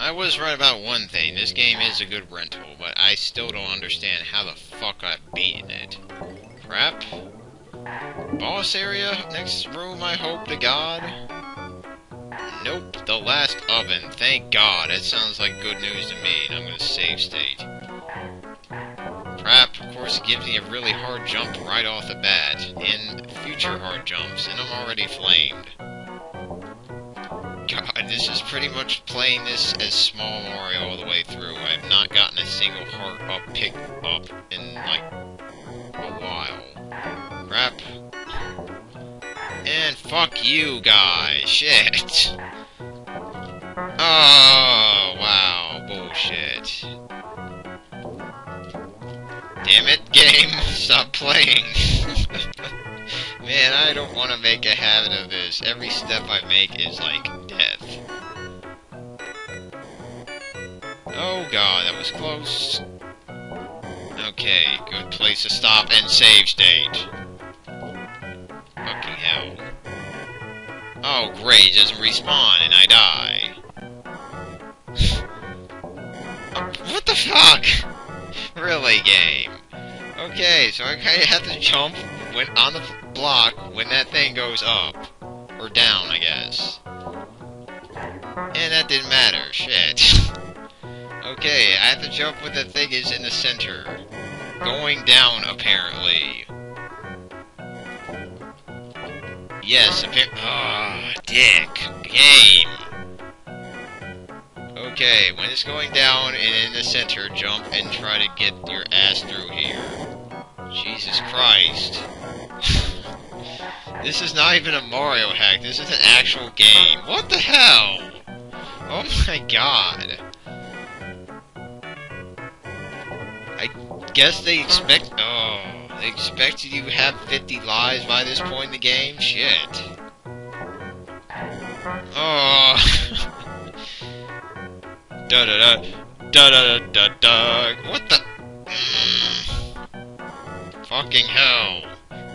I was right about one thing. This game is a good rental, but I still don't understand how the fuck I've beaten it. Crap. Boss area? Next room, I hope to God? Nope, the last oven. Thank God. That sounds like good news to me, and I'm gonna save state. Crap, of course it gives me a really hard jump right off the bat, and future hard jumps, and I'm already flamed. This is pretty much playing this as small Mario all the way through. I've not gotten a single heart up pick up in, like, a while. Crap. And fuck you guys. Shit. Oh, wow. Bullshit. Damn it, game. Stop playing. Man, I don't want to make a habit of this. Every step I make is like death. Oh god, that was close. Okay, good place to stop and save state. Fucking hell. Oh great, it doesn't respawn and I die. what the fuck? really, game? Okay, so I kinda have to jump when on the block when that thing goes up. Or down, I guess. And that didn't matter. Shit. okay, I have to jump when the thing is in the center. Going down, apparently. Yes, apparently. Ah, oh, dick. Game. Okay, when it's going down and in the center, jump and try to get your ass through here. Jesus Christ. This is not even a Mario hack, this is an actual game. What the hell? Oh my god. I guess they expect... Oh, they expected you to have 50 lives by this point in the game? Shit. Oh... da da da da da da da What the? Mm. fucking hell!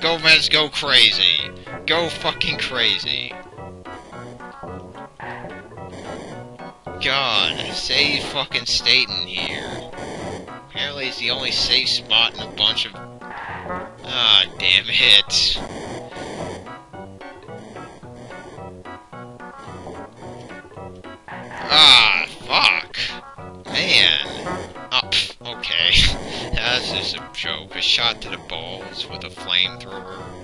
Gomez, go crazy! Go fucking crazy! God, save fucking state in here. Apparently it's the only safe spot in a bunch of... Ah, damn it. Ah, fuck. Man. Oh, okay. That's just a joke. A shot to the balls with a flamethrower.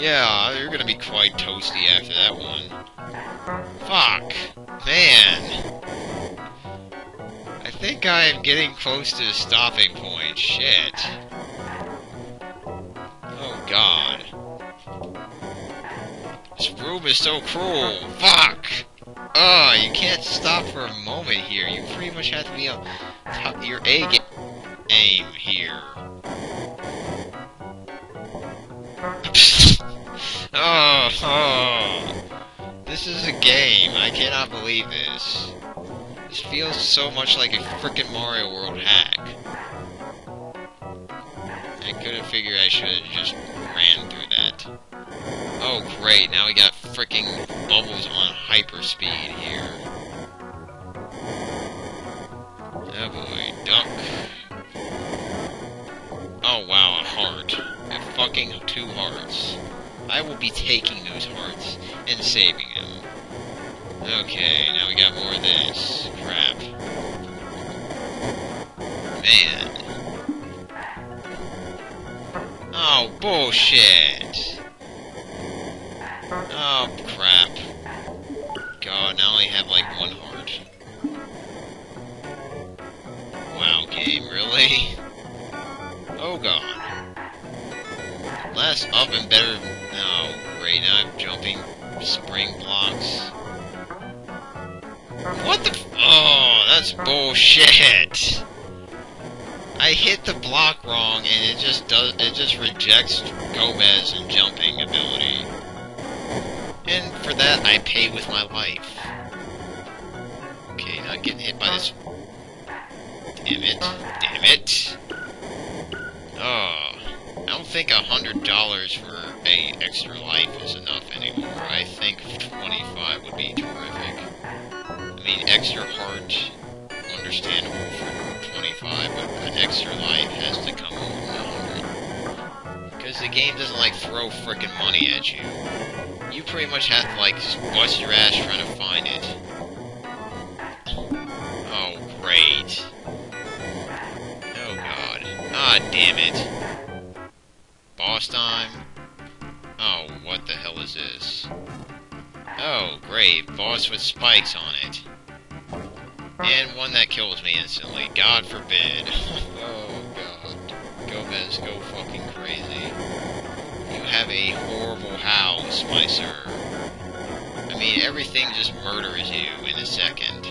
Yeah, you're gonna be quite toasty after that one. Fuck. Man. I think I am getting close to the stopping point. Shit. Oh, God. This room is so cruel. Fuck! Oh, you can't stop for a moment here. You pretty much have to be on top your A game aim here. Oh, oh. This is a game. I cannot believe this. This feels so much like a frickin' Mario World hack. I couldn't figure I should have just ran through that. Oh great, now we got fricking bubbles on hyperspeed here. Oh boy, duck. Oh wow, a heart. And fucking two hearts. I will be taking those hearts and saving them. Okay, now we got more of this. Crap. Man. Oh, bullshit. Oh, crap. God, now I only have like one heart. Wow, game, really? Oh god. Less oven, better... Now I'm jumping spring blocks. What the... Oh, that's bullshit! I hit the block wrong, and it just does... It just rejects Gomez and jumping ability. And for that, I pay with my life. Okay, not getting hit by this... Damn it. Damn it! Oh, I don't think a hundred dollars for a extra life is enough anymore. I think 25 would be terrific. I mean, extra heart, understandable for 25, but an extra life has to come over 100. Because the game doesn't, like, throw frickin' money at you. You pretty much have to, like, bust your ass trying to find it. Oh, great. Oh, God. Ah, damn it. Boss time? Oh, what the hell is this? Oh, great. Boss with spikes on it. And one that kills me instantly. God forbid. oh, God. Gomez, go fucking crazy. You have a horrible house, my sir. I mean, everything just murders you in a second.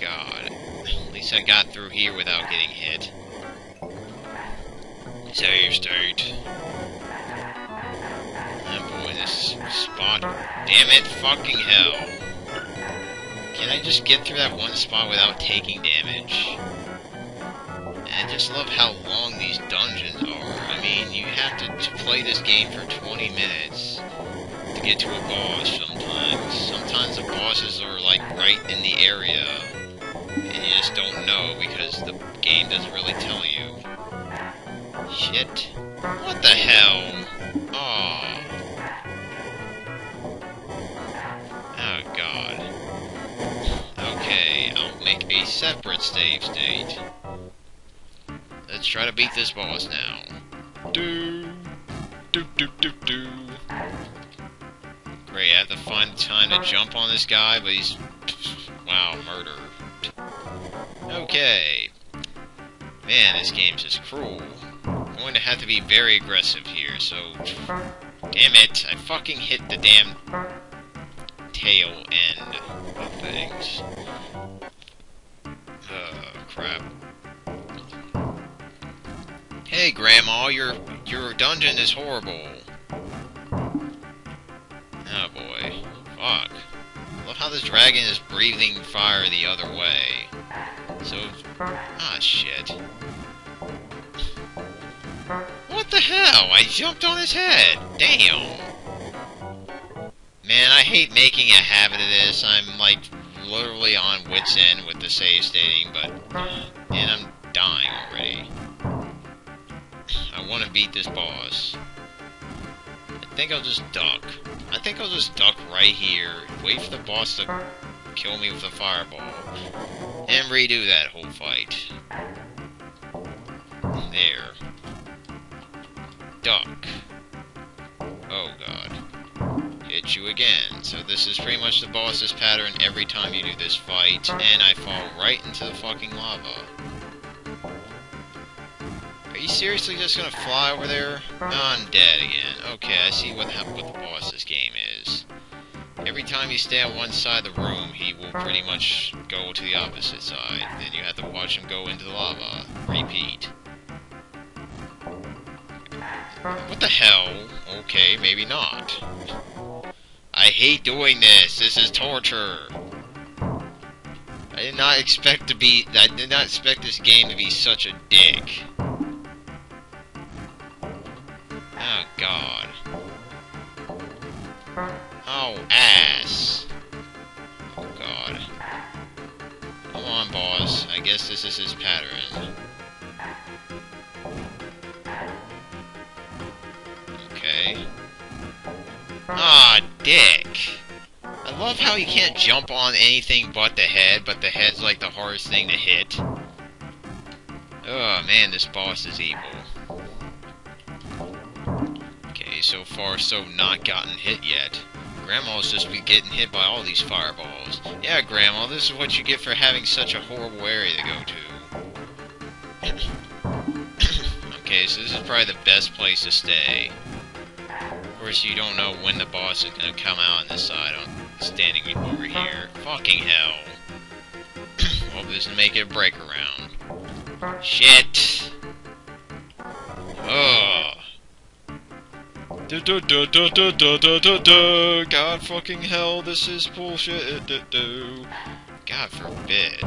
God. At least I got through here without getting hit. Save state. Oh boy, this spot. Damn it, fucking hell. Can I just get through that one spot without taking damage? And I just love how long these dungeons are. I mean, you have to, to play this game for 20 minutes to get to a boss sometimes. Sometimes the bosses are like right in the area, and you just don't know because the game doesn't really tell you. Shit. What the hell? Oh. Oh god. Okay, I'll make a separate save state. Let's try to beat this boss now. Do do do do do. Great, I have to find time to jump on this guy, but he's wow, murder. Okay. Man, this game's just cruel going to have to be very aggressive here, so... Damn it, I fucking hit the damn tail end of things. Oh, crap. Hey, Grandma, your your dungeon is horrible. Oh boy. Fuck. I love how this dragon is breathing fire the other way. So... Ah, shit. What the hell? I jumped on his head. Damn. Man, I hate making a habit of this. I'm, like, literally on wit's end with the save stating, but... And I'm dying already. I want to beat this boss. I think I'll just duck. I think I'll just duck right here, wait for the boss to kill me with a fireball, and redo that whole fight. There You again. So this is pretty much the boss's pattern every time you do this fight, and I fall right into the fucking lava. Are you seriously just gonna fly over there? Oh, I'm dead again. Okay, I see what, what the boss's game is. Every time you stay on one side of the room, he will pretty much go to the opposite side. Then you have to watch him go into the lava. Repeat. What the hell? Okay, maybe not. I hate doing this. This is torture. I did not expect to be... I did not expect this game to be such a dick. Oh, God. Oh, ass. Oh, God. Come on, boss. I guess this is his pattern. Okay. Ah, dick. I love how you can't jump on anything but the head, but the head's like the hardest thing to hit. Oh man, this boss is evil. Okay, so far so not gotten hit yet. Grandma's just be getting hit by all these fireballs. Yeah, Grandma, this is what you get for having such a horrible area to go to. okay, so this is probably the best place to stay course, you don't know when the boss is gonna come out on this side. I'm standing over here. Fucking hell. Hope this make it a break around. Shit. Du. God fucking hell, this is bullshit. Du, du. God forbid.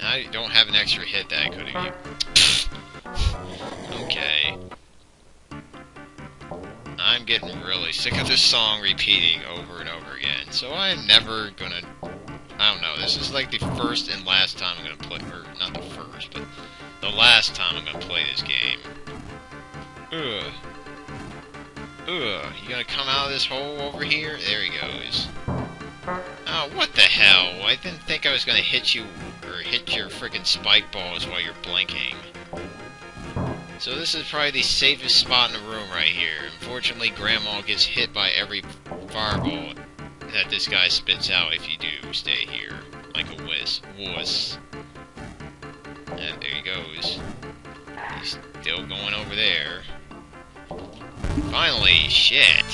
I don't have an extra hit that I could have I'm getting really sick of this song repeating over and over again. So I'm never gonna... I don't know, this is like the first and last time I'm gonna play... Or, not the first, but the last time I'm gonna play this game. Ugh. Ugh. You gonna come out of this hole over here? There he goes. Oh, what the hell? I didn't think I was gonna hit you, or hit your freaking spike balls while you're blinking. So this is probably the safest spot in the room right here. Unfortunately, Grandma gets hit by every fireball that this guy spits out if you do stay here. Like a whiz. Wuss. And there he goes. He's still going over there. Finally, shit.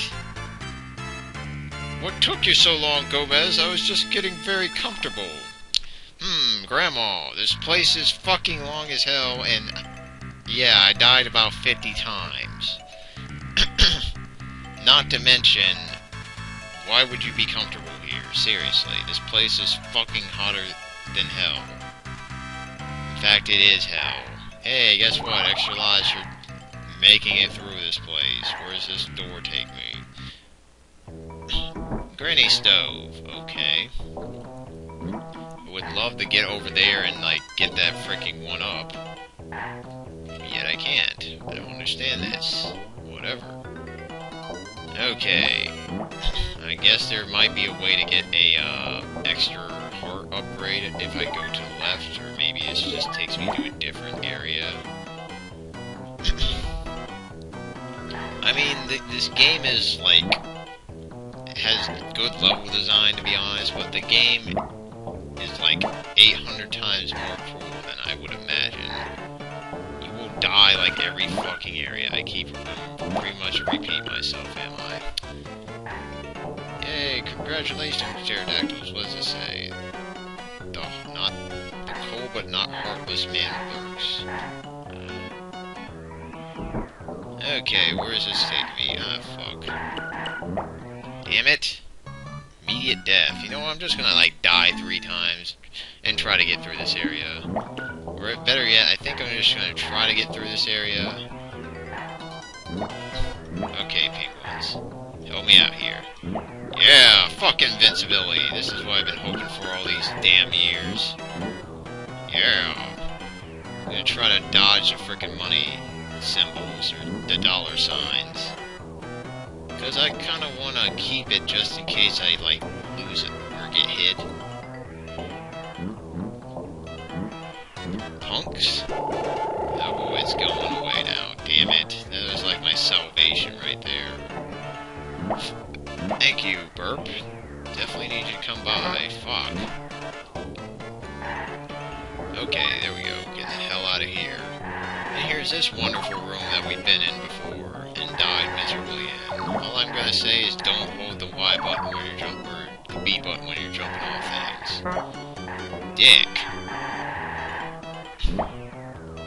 What took you so long, Gomez? I was just getting very comfortable. Hmm, Grandma, this place is fucking long as hell, and... Yeah, I died about 50 times. Not to mention, why would you be comfortable here? Seriously, this place is fucking hotter than hell. In fact, it is hell. Hey, guess what? Extra lives for making it through this place. Where does this door take me? Granny stove. Okay. I would love to get over there and, like, get that freaking one up. Can't. I don't understand this. Whatever. Okay. I guess there might be a way to get a, uh, extra heart upgrade if I go to the left, or maybe this just takes me to a different area. I mean, th this game is, like, has good level design, to be honest, but the game is, like, 800 times more cruel than I would imagine. Die, like, every fucking area. I keep pretty much repeat myself, am I? Yay, congratulations, pterodactyls. What does it say? The, not, the cold but not heartless man lurks. Okay, where is this taking me? Ah, fuck. Damn it. Immediate death. You know what, I'm just gonna, like, die three times and try to get through this area. Better yet, I think I'm just gonna try to get through this area. Okay, penguins. Help me out here. Yeah, fuck invincibility. This is what I've been hoping for all these damn years. Yeah. I'm gonna try to dodge the frickin' money symbols or the dollar signs. Because I kind of want to keep it just in case I, like, lose it or get hit. Thank you, Burp. Definitely need you to come by. Fuck. Okay, there we go. Get the hell out of here. And here's this wonderful room that we've been in before and died miserably in. All I'm gonna say is don't hold the Y button when you're jumping, or the B button when you're jumping off things. Dick.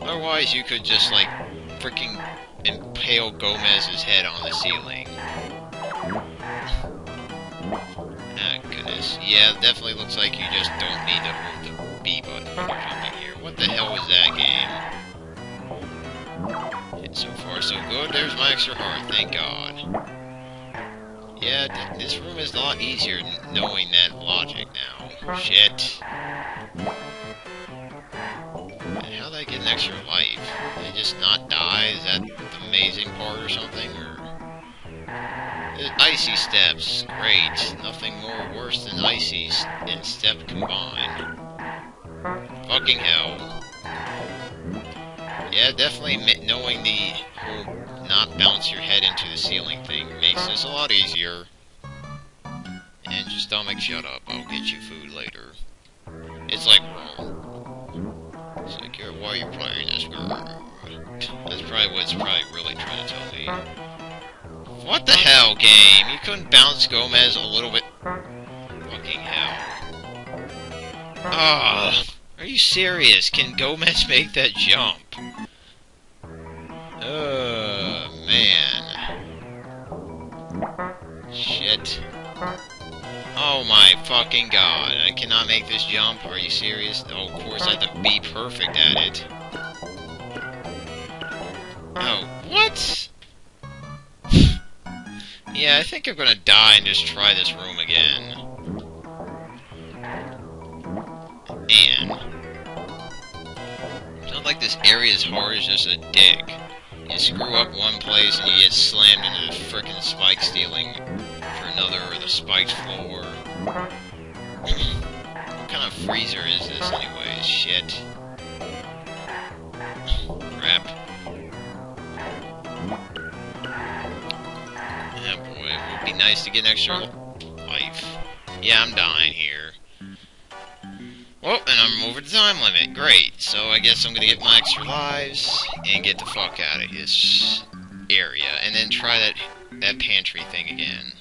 Otherwise, you could just, like, freaking impale Gomez's head on the ceiling. Goodness. Yeah, definitely looks like you just don't need to hold the B button you're jumping here. What the hell was that game? So far, so good. There's my extra heart, thank God. Yeah, th this room is a lot easier knowing that logic now. Shit. How did I get an extra life? Did I just not die? Is that the amazing part or something? Or Icy steps. Great. Nothing more worse than icy and step combined. Fucking hell. Yeah, definitely knowing the whole not bounce your head into the ceiling thing makes this a lot easier. And your stomach shut up, I'll get you food later. It's like, it's like, why are you playing this? That's probably what it's probably really trying to tell me. What the hell, game? You couldn't bounce Gomez a little bit? Fucking hell. Ah, oh, are you serious? Can Gomez make that jump? Oh, man. Shit. Oh my fucking god, I cannot make this jump, are you serious? Oh, of course I have to be perfect at it. Oh, what? Yeah, I think I'm gonna die and just try this room again. And... It's not like this area is hard as just a dick. You screw up one place and you get slammed into the frickin' spike stealing for another, or the spiked floor. what kind of freezer is this anyways? Shit. Nice to get an extra life. Yeah, I'm dying here. Well, and I'm over the time limit. Great. So I guess I'm gonna get my extra lives and get the fuck out of this area, and then try that that pantry thing again.